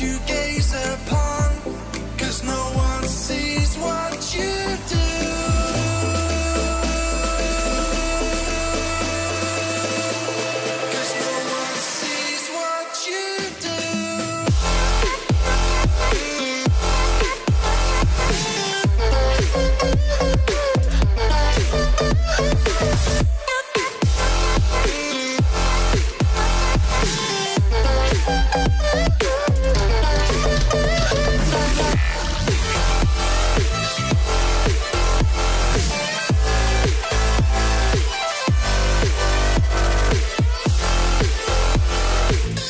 you gaze upon